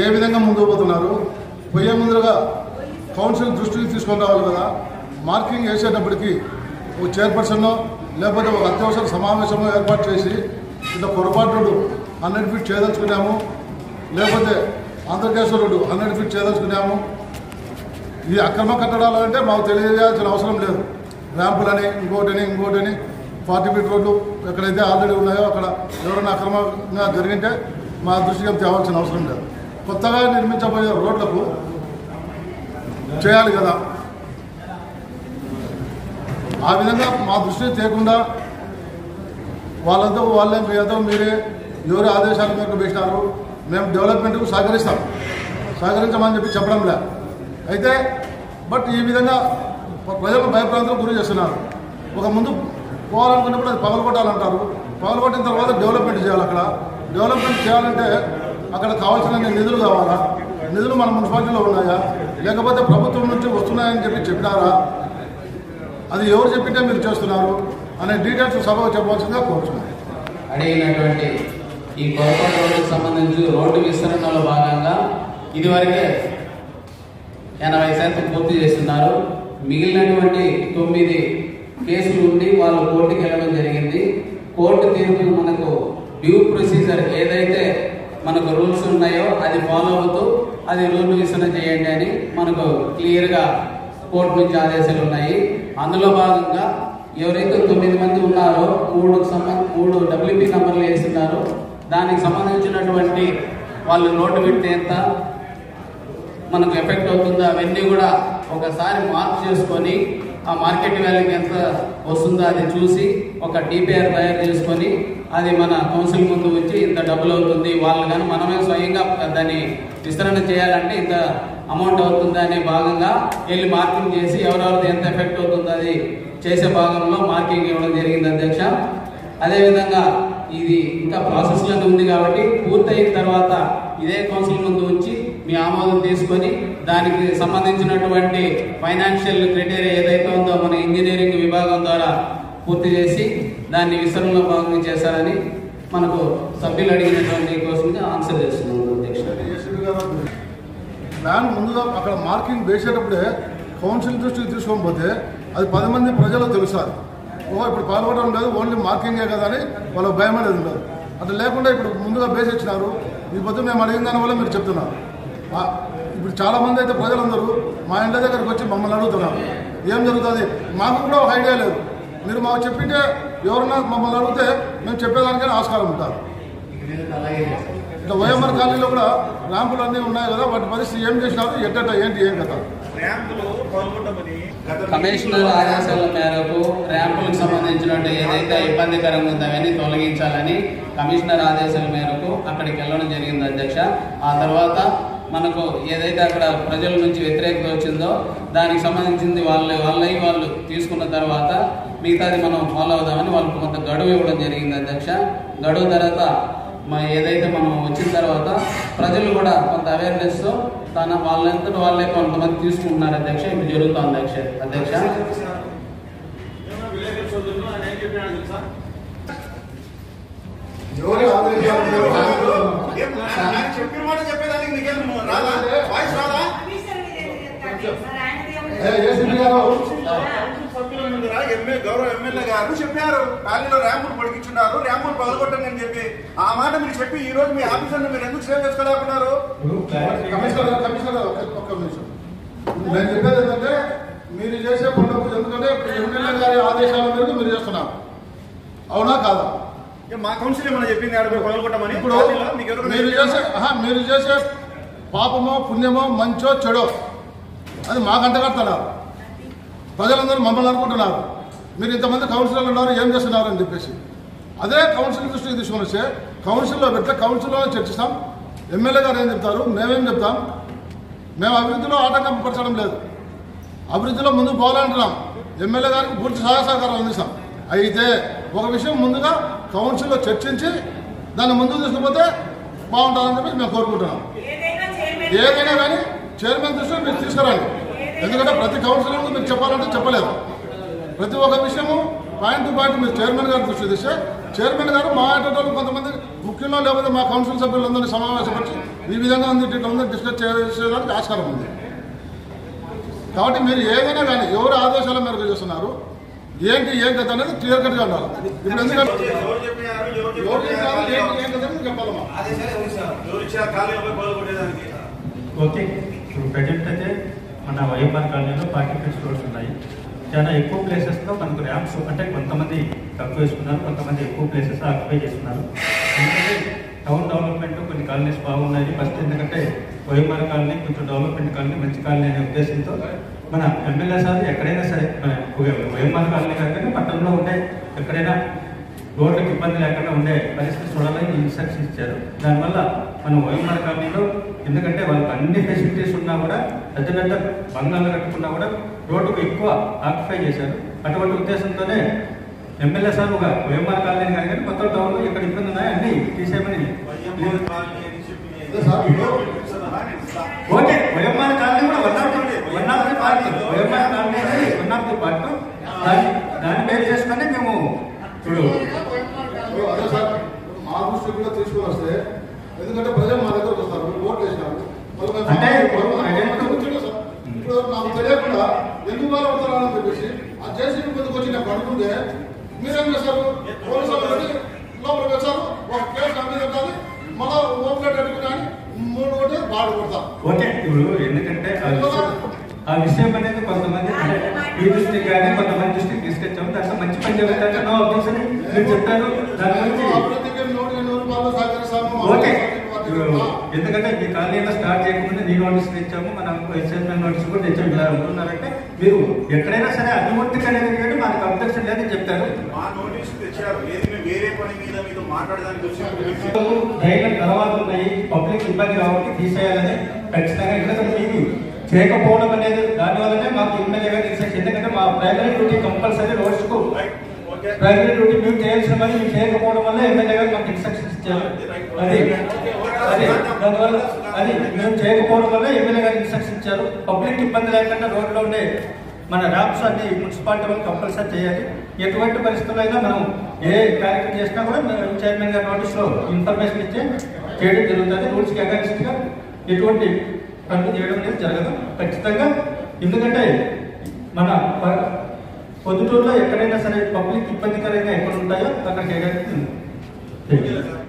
ఏ విధంగా ముందుకు పోతున్నారు పోయే ముందుగా కౌన్సిల్ దృష్టికి తీసుకొని రావాలి కదా. మార్కింగ్ వేసేటప్పటికి ఒక చైర్పర్సన్ లేకపోతే ఒక అత్యవసర సమావేశంలో ఏర్పాటు చేసి ఇట్లా పొరపాటు హండ్రెడ్ ఫీట్ చేయదలుచుకున్నాము. లేకపోతే ఆంధ్రకేశ్వర రోడ్డు హండ్రెడ్ ఫీట్ చేయదలుచుకున్నాము. ఈ అక్రమ కట్టడాలు అంటే మాకు తెలియజేయాల్సిన అవసరం లేదు. ర్యాంపులని ఇంకోటని ఇంకోటని ఫార్టీ ఫీట్ రోడ్లు ఎక్కడైతే ఆల్రెడీ ఉన్నాయో అక్కడ ఎవరైనా అక్రమంగా జరిగింటే మా దృష్టికి తేవాల్సిన అవసరం లేదు. కొత్తగా నిర్మించబోయే రోడ్లకు చేయాలి కదా. ఆ విధంగా మా దృష్టి చేయకుండా వాళ్ళతో వాళ్ళే మీ ఏదో మీరే ఎవరి ఆదేశాల మేరకు వేసినారు మేము డెవలప్మెంట్కు సహకరిస్తాం. సహకరించమని చెప్పి చెప్పడం లే అయితే బట్ ఈ విధంగా ప్రజలను భయప్రాంతం గురి చేస్తున్నారు. ఒక ముందు పోవాలనుకున్నప్పుడు అది పగలగొట్టాలంటారు. పగలగొట్టిన తర్వాత డెవలప్మెంట్ చేయాలి అక్కడ. డెవలప్మెంట్ చేయాలంటే అక్కడ కావాల్సిన నిధులు కావాలా? నిధులు మన మున్సిపాలిటీలో ఉన్నాయా? లేకపోతే ప్రభుత్వం నుంచి వస్తున్నాయని చెప్పి చెప్పినారా? అది ఎవరు చెప్పింటే మీరు చేస్తున్నారు? అనే డీటెయిల్స్ సభకు చెప్పవలసిందిగా కోరుతున్నాను. అడిగినటువంటి ఈ కొరపాటు రోడ్డుకు సంబంధించి రోడ్డు విస్తరణలో భాగంగా ఇదివరకే ఎనభై శాతం పూర్తి చేస్తున్నారు. మిగిలినటువంటి తొమ్మిది కేసులు ఉండి వాళ్ళు కోర్టుకి వెళ్ళడం జరిగింది. కోర్టు తీర్పు మనకు డ్యూ ప్రొసీజర్ ఏదైతే మనకు రూల్స్ ఉన్నాయో అది ఫాలో అవుతూ అది రూల్ విసరణ చేయండి అని మనకు క్లియర్గా కోర్టు నుంచి ఆదేశాలు ఉన్నాయి. అందులో భాగంగా ఎవరైతే తొమ్మిది మంది ఉన్నారో మూడు సంబంధ మూడు డబ్ల్యూపీ నంబర్లు వేస్తున్నారో దానికి సంబంధించినటువంటి వాళ్ళు నోటు పెడితే ఎంత మనకు ఎఫెక్ట్ అవుతుందో అవన్నీ కూడా ఒకసారి మార్క్ చేసుకొని ఆ మార్కెట్ వాల్యూకి ఎంత వస్తుందో అది చూసి ఒక డిపిఆర్ తయారు చేసుకొని అది మన కౌన్సిల్ ముందు వచ్చి ఇంత డబ్బులు అవుతుంది వాళ్ళు కానీ మనమే స్వయంగా దాన్ని విస్తరణ చేయాలంటే ఇంత అమౌంట్ అవుతుంది అనే భాగంగా వెళ్ళి మార్కింగ్ చేసి ఎవరెవరిది ఎంత ఎఫెక్ట్ అవుతుందో అది చేసే భాగంలో మార్కింగ్ ఇవ్వడం జరిగింది అధ్యక్ష. అదేవిధంగా ఇది ఇంకా ప్రాసెస్లోనే ఉంది కాబట్టి పూర్తయిన తర్వాత ఇదే కౌన్సిల్ ముందు ఉంచి మీ ఆమోదం తీసుకొని దానికి సంబంధించినటువంటి ఫైనాన్షియల్ క్రైటీరియా ఏదైతే ఉందో మన ఇంజనీరింగ్ విభాగం ద్వారా పూర్తి చేసి దాన్ని విస్తరణలో భాగంగా చేశారని మనకు సభ్యులు అడిగినటువంటి క్వశ్చన్కి ఆన్సర్ చేస్తున్నాం ప్లాన్ ముందుగా అక్కడ మార్కింగ్ వేసేటప్పుడే కౌన్సిల్ దృష్టికి తీసుకోకపోతే అది పది మంది ప్రజలు తెలుస్తారు ఓహో ఇప్పుడు పాల్గొనడం లేదు ఓన్లీ మార్కింగే కదా అని వాళ్ళకి భయం అనేది ఉండదు. అట్లా లేకుండా ఇప్పుడు ముందుగా బేస్ ఇచ్చినారు. ఈ పొద్దు మేము అడిగిన దాని వల్ల మీరు చెప్తున్నారు? ఇప్పుడు చాలా మంది అయితే ప్రజలందరూ మా ఇంటి దగ్గరికి వచ్చి మమ్మల్ని అడుగుతున్నారు. ఏం జరుగుతుంది? మాకు కూడా ఒక ఐడియా లేదు. మీరు మాకు చెప్పింటే ఎవరన్నా మమ్మల్ని అడిగితే మేము చెప్పేదానికైనా ఆస్కారం ఉంటారు. ఇట్లా వైఎంఆర్ కాలనీలో కూడా ర్యాంపులు అన్నీ ఉన్నాయి కదా వాటి పరిస్థితి ఏం చేసినారు ఎట్టట ఏంటి ఏం కదా కమిషనర్ ఆదేశాల మేరకు ర్యాంపులకు సంబంధించినటువంటి ఏదైతే ఇబ్బందికరంగా ఉందో అవన్నీ తొలగించాలని కమిషనర్ ఆదేశాల మేరకు అక్కడికి వెళ్ళడం జరిగింది అధ్యక్ష. ఆ తర్వాత మనకు ఏదైతే అక్కడ ప్రజల నుంచి వ్యతిరేకత వచ్చిందో దానికి సంబంధించింది వాళ్ళు వాళ్ళై వాళ్ళు తీసుకున్న తర్వాత మిగతాది మనం ఫాలో అవుదామని వాళ్ళకి కొంత గడువు ఇవ్వడం జరిగింది అధ్యక్ష. గడువు తర్వాత మా ఏదైతే మనం వచ్చిన తర్వాత ప్రజలు కూడా కొంత అవేర్నెస్తో తన వాళ్ళంతటి వాళ్ళే కొంతమంది తీసుకుంటున్నారు అధ్యక్ష. ఇప్పుడు జరుగుతుంది అధ్యక్ష అధ్యక్ష. ఎవరి గౌరవ ఎమ్మెల్యే గారు చెప్పారు ఖాళీలో ర్యాంపులు పొడిగించున్నారు ర్యాంపులు పగలగొట్టండి అని చెప్పి. ఆ మాట మీరు చెప్పి ఈ రోజు మీ ఆఫీసర్ని మీరు ఎందుకు సేవ్ చేసుకోలేకున్నారు కమిషనర్ గారు, కమిషనర్ గారు, ఒక్క- ఒక్క నిమిషం. నేను చెప్పేది ఏంటంటే మీరు చేసే పనులకు ఎందుకంటే ఎమ్మెల్యే గారి ఆదేశాల మేరకు మీరు చేస్తున్నారు. అవునా కాదా? మా కౌన్సిల్ ఏమైనా చెప్పింది పగలగొట్టమని. ఇప్పుడు ఎవరు మీరు చేసే ఆహా, మీరు చేసే పాపమో పుణ్యమో మంచో చెడో అది మాకంట కడతారు ప్రజలందరూ మమ్మల్ని అనుకుంటున్నారు. మీరు ఇంతమంది కౌన్సిలర్లు ఉన్నారు ఏం చేస్తున్నారు అని చెప్పేసి. అదే కౌన్సిల్ దృష్టికి తీసుకొని వస్తే కౌన్సిల్లో పెడితే కౌన్సిల్లో చర్చిస్తాం. ఎమ్మెల్యే గారు ఏం చెప్తారు? మేమేం చెప్తాం? మేము అభివృద్ధిలో ఆటంకం పరచడం లేదు. అభివృద్ధిలో ముందుకు పోవాలంటున్నాం. ఎమ్మెల్యే గారికి పూర్తి సహాయ సహకారం అందిస్తాం. అయితే ఒక విషయం ముందుగా కౌన్సిల్లో చర్చించి దాన్ని ముందుకు తీసుకుపోతే బాగుంటుందని చెప్పి మేము కోరుకుంటున్నాం. ఏదైనా కానీ చైర్మన్ దృష్టిలో మీరు తీసుకురండి. ఎందుకంటే ప్రతి కౌన్సిలర్ మీరు చెప్పాలంటే చెప్పలేదు ప్రతి ఒక్క విషయము పాయింట్ టు పాయింట్ మీరు చైర్మన్ గారు దృష్టి తీస్తే చైర్మన్ గారు మా ఆటోలు కొంతమంది ముఖ్యంలో లేకపోతే మా కౌన్సిల్ సభ్యులందరినీ సమావేశపరిచి ఈ విధంగా ఉంది ఇట్లా ఉంది డిస్కస్ చేసేదానికి ఆస్కారం ఉంది. కాబట్టి మీరు ఏదైనా కానీ ఎవరు ఆదేశాల మేరకు చేస్తున్నారు ఏంటి ఏం కథ అనేది క్లియర్ కట్గా ఉండాలి. ఇప్పుడు ఎందుకంటే ఓకే ఇప్పుడు ప్రజెంట్ అయితే మన వైఎంఆర్ కాలనీలో ఫైవ్ స్టోర్స్ ఉన్నాయి. చాలా ఎక్కువ ప్లేసెస్లో మనకు ర్యాంప్స్ అంటే కొంతమంది తక్కువ వేసుకున్నారు కొంతమంది ఎక్కువ ప్లేసెస్ ఆక్యుపై చేస్తున్నారు. ఎందుకంటే టౌన్ డెవలప్మెంట్ కొన్ని కాలనీస్ బాగున్నాయి. ఫస్ట్ ఎందుకంటే వైఎంఆర్ కాలనీ కొంచెం డెవలప్మెంట్ కాలనీ మంచి కాలనీ అనే ఉద్దేశంతో మన ఎమ్మెల్యే సార్ ఎక్కడైనా సరే మన వైఎంఆర్ కాలనీ కాకుండా పట్టణంలో ఉండే ఎక్కడైనా రోడ్లకు ఇబ్బంది లేకుండా ఉండే పరిస్థితి చూడాలని ఇన్స్ట్రక్షన్ ఇచ్చారు. దానివల్ల మనం ఓఎంఆర్ కాలనీలో ఎందుకంటే వాళ్ళకి అన్ని ఫెసిలిటీస్ ఉన్నా కూడా పెద్ద పెద్ద బంగాలు కట్టుకున్నా కూడా రోడ్డుకు ఎక్కువ ఆక్యుపై చేశారు. అటువంటి ఉద్దేశంతోనే ఎమ్మెల్యే సార్ ఒక ఓఎంఆర్ కాలనీ కానీ కానీ కొత్త టౌన్లో ఇక్కడ ఇబ్బంది ఉన్నాయి అన్ని తీసేయమని ఓకే వైఎంఆర్ కాలనీ కూడా one of one of the part. YMR colony అనేది వన్ ఆఫ్ ది పార్ట్. దాన్ని దాన్ని బేస్ చేసుకొని మేము ఇప్పుడు ఇప్పుడు అదే సార్ మా దృష్టికి కూడా తీసుకుని వస్తే ఎందుకంటే ప్రజలు మా దగ్గరకు వస్తారు ఓట్లు వేసినారు వాళ్ళు మేము అంటే వాళ్ళు మా ప్రజలు- దగ్గరకు వచ్చారు సార్. ఇప్పుడు నాకు తెలియకుండా ఎందుకు వాళ్ళు అవుతారని చెప్పేసి ఆ జేసీబీ ముందుకు వచ్చి నేను పడుకుంటే మీరేం చేస్తారు పోలీసు వాళ్ళు పెట్టి లోపల వచ్చారు ఒక కేసు అన్ని కట్టాలి మళ్ళా ఓట్లు అడుగుతున్నా ఓకే. ఇప్పుడు ఎందుకంటే ఆ విషయం ఆ విషయం అనేది కొంతమంది ఈ దృష్టికి కానీ కొంతమంది దృష్టికి తీసుకొచ్చాము. దాంట్లో మంచి పని జరుగుతుంది నో అబ్జెక్షన్ మీరు చెప్పారు. దాని గురించి ఓకే. ఎందుకంటే మీ కాలనీలో స్టార్ట్ చేయకముందే నీ నోటీస్ ఇచ్చాము. మన ఎస్ఎస్ఎల్ నోటీస్ కూడా తెచ్చాము. ఇలా ఉంటున్నారంటే మీరు ఎక్కడైనా సరే అనుమతికి అనేది కానీ మనకు అబ్జెక్షన్ లేదని చెప్తారు. మా నోటీసు తెచ్చారు. వేరే పని మీద మీతో మాట్లాడడానికి వచ్చి ఇబ్బంది కాబట్టి తీసేయాలని ఖచ్చితంగా ఎందుకంటే మీకు చేయకపోవడం అనేది దానివల్లనే మాకు ఎమ్మెల్యే గారు ఇన్స్ట్రక్షన్ ఎందుకంటే మా ప్రైమరీ డ్యూటీ కంపల్సరీ రోజుకు ప్రైమరీ డ్యూటీ మేము చేయాల్సిన పని మేము చేయకపోవడం వల్ల ఎమ్మెల్యే గారు మాకు ఇన్స్ట్రక్షన్స్ ఇచ్చారు. అది అది దానివల్ల అది మేము చేయకపోవడం వల్ల ఎమ్మెల్యే గారు ఇన్స్ట్రక్షన్ ఇచ్చారు. పబ్లిక్ ఇబ్బంది లేకుండా రోడ్లో ఉండే మన ర్యాప్స్ అన్ని మున్సిపాలిటీ వాళ్ళు కంపల్సరీ చేయాలి. ఎటువంటి పరిస్థితుల్లో అయినా మనం ఏ కార్యక్రమం చేసినా కూడా మేము చైర్మన్ గారి నోటీస్లో ఇన్ఫర్మేషన్ ఇచ్చి చేయడం జరుగుతుంది. రూల్స్కి అగెన్స్ట్గా ఎటువంటి పనులు చేయడం అనేది జరగదు. ఖచ్చితంగా. ఎందుకంటే మన పొద్దుటూరులో ఎక్కడైనా సరే పబ్లిక్ ఇబ్బందికరంగా ఎక్కడ ఉంటాయో అక్కడ చేయడానికి